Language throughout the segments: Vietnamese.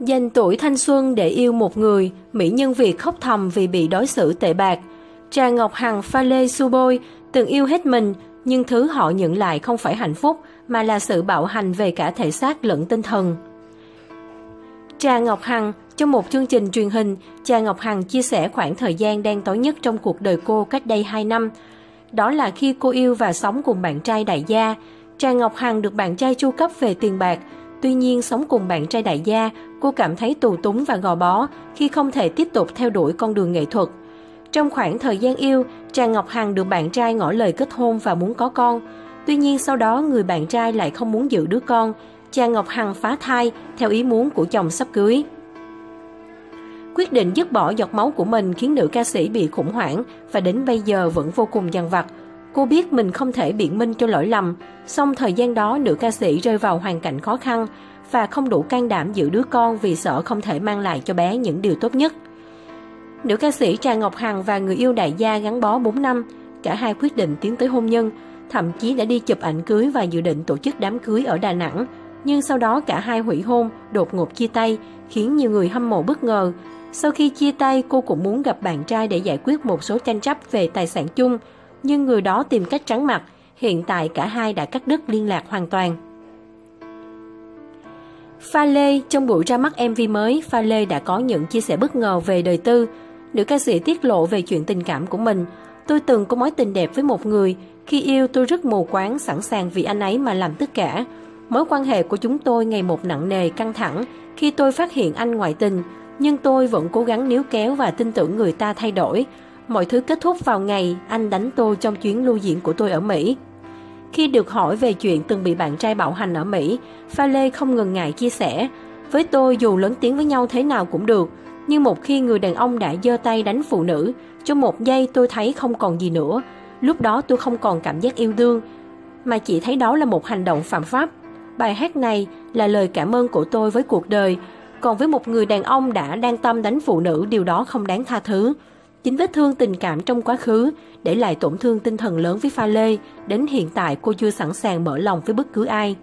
Dành tuổi thanh xuân để yêu một người, mỹ nhân Việt khóc thầm vì bị đối xử tệ bạc. Trà Ngọc Hằng pha lê su bôi, từng yêu hết mình, nhưng thứ họ nhận lại không phải hạnh phúc, mà là sự bạo hành về cả thể xác lẫn tinh thần. Trà Ngọc Hằng trong một chương trình truyền hình, Trà Ngọc Hằng chia sẻ khoảng thời gian đen tối nhất trong cuộc đời cô cách đây 2 năm. Đó là khi cô yêu và sống cùng bạn trai đại gia. Trà Ngọc Hằng được bạn trai chu cấp về tiền bạc, Tuy nhiên, sống cùng bạn trai đại gia, cô cảm thấy tù túng và gò bó khi không thể tiếp tục theo đuổi con đường nghệ thuật. Trong khoảng thời gian yêu, Trà Ngọc Hằng được bạn trai ngỏ lời kết hôn và muốn có con. Tuy nhiên sau đó người bạn trai lại không muốn giữ đứa con. Trà Ngọc Hằng phá thai theo ý muốn của chồng sắp cưới. Quyết định dứt bỏ giọt máu của mình khiến nữ ca sĩ bị khủng hoảng và đến bây giờ vẫn vô cùng dằn vặt. Cô biết mình không thể biện minh cho lỗi lầm, song thời gian đó nữ ca sĩ rơi vào hoàn cảnh khó khăn và không đủ can đảm giữ đứa con vì sợ không thể mang lại cho bé những điều tốt nhất. Nữ ca sĩ Trà Ngọc Hằng và người yêu đại gia gắn bó 4 năm, cả hai quyết định tiến tới hôn nhân, thậm chí đã đi chụp ảnh cưới và dự định tổ chức đám cưới ở Đà Nẵng. Nhưng sau đó cả hai hủy hôn, đột ngột chia tay, khiến nhiều người hâm mộ bất ngờ. Sau khi chia tay, cô cũng muốn gặp bạn trai để giải quyết một số tranh chấp về tài sản chung, nhưng người đó tìm cách trắng mặt, hiện tại cả hai đã cắt đứt liên lạc hoàn toàn. Pha Lê trong buổi ra mắt MV mới, Pha Lê đã có những chia sẻ bất ngờ về đời tư. Nữ ca sĩ tiết lộ về chuyện tình cảm của mình. Tôi từng có mối tình đẹp với một người, khi yêu tôi rất mù quáng, sẵn sàng vì anh ấy mà làm tất cả. Mối quan hệ của chúng tôi ngày một nặng nề, căng thẳng khi tôi phát hiện anh ngoại tình, nhưng tôi vẫn cố gắng níu kéo và tin tưởng người ta thay đổi. Mọi thứ kết thúc vào ngày anh đánh tôi trong chuyến lưu diễn của tôi ở Mỹ. Khi được hỏi về chuyện từng bị bạn trai bạo hành ở Mỹ, Pha Lê không ngần ngại chia sẻ, với tôi dù lớn tiếng với nhau thế nào cũng được, nhưng một khi người đàn ông đã giơ tay đánh phụ nữ, trong một giây tôi thấy không còn gì nữa. Lúc đó tôi không còn cảm giác yêu đương, mà chỉ thấy đó là một hành động phạm pháp. Bài hát này là lời cảm ơn của tôi với cuộc đời, còn với một người đàn ông đã đang tâm đánh phụ nữ điều đó không đáng tha thứ. Chính vết thương tình cảm trong quá khứ để lại tổn thương tinh thần lớn với Pha Lê, đến hiện tại cô chưa sẵn sàng mở lòng với bất cứ ai.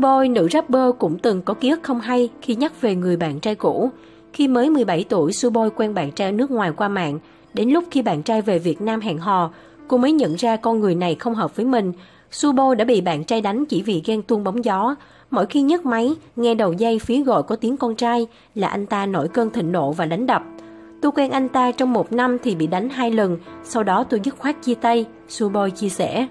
Boy, nữ rapper cũng từng có ký ức không hay khi nhắc về người bạn trai cũ. Khi mới 17 tuổi, Boy quen bạn trai nước ngoài qua mạng. Đến lúc khi bạn trai về Việt Nam hẹn hò, cô mới nhận ra con người này không hợp với mình. Subo đã bị bạn trai đánh chỉ vì ghen tuông bóng gió. Mỗi khi nhấc máy, nghe đầu dây phía gọi có tiếng con trai là anh ta nổi cơn thịnh nộ và đánh đập. Tôi quen anh ta trong một năm thì bị đánh hai lần, sau đó tôi dứt khoát chia tay, Subo chia sẻ.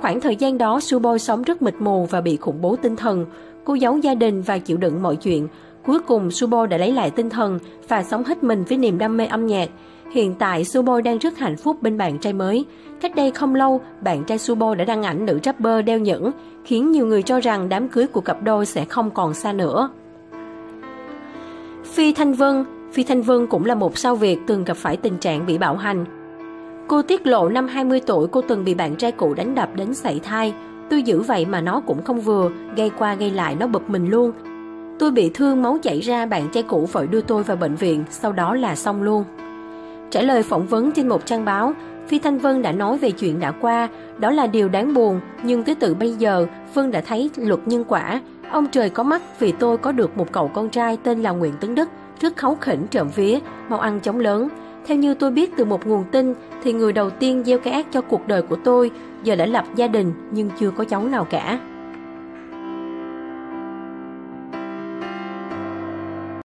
Khoảng thời gian đó, Subo sống rất mịt mù và bị khủng bố tinh thần. Cô giấu gia đình và chịu đựng mọi chuyện. Cuối cùng, Subo đã lấy lại tinh thần và sống hết mình với niềm đam mê âm nhạc. Hiện tại, Subo đang rất hạnh phúc bên bạn trai mới. Cách đây không lâu, bạn trai Subo đã đăng ảnh nữ rapper đeo nhẫn, khiến nhiều người cho rằng đám cưới của cặp đôi sẽ không còn xa nữa. Phi Thanh Vân Phi Thanh Vân cũng là một sao Việt từng gặp phải tình trạng bị bạo hành. Cô tiết lộ năm 20 tuổi cô từng bị bạn trai cũ đánh đập đến sảy thai. Tôi giữ vậy mà nó cũng không vừa, gây qua gây lại nó bực mình luôn. Tôi bị thương máu chảy ra bạn trai cũ vội đưa tôi vào bệnh viện, sau đó là xong luôn. Trả lời phỏng vấn trên một trang báo, Phi Thanh Vân đã nói về chuyện đã qua, đó là điều đáng buồn, nhưng tới từ bây giờ, Vân đã thấy luật nhân quả. Ông trời có mắt vì tôi có được một cậu con trai tên là Nguyễn Tấn Đức, rất kháu khỉnh trộm vía, mau ăn chóng lớn. Theo như tôi biết từ một nguồn tin thì người đầu tiên gieo cái ác cho cuộc đời của tôi giờ đã lập gia đình nhưng chưa có cháu nào cả.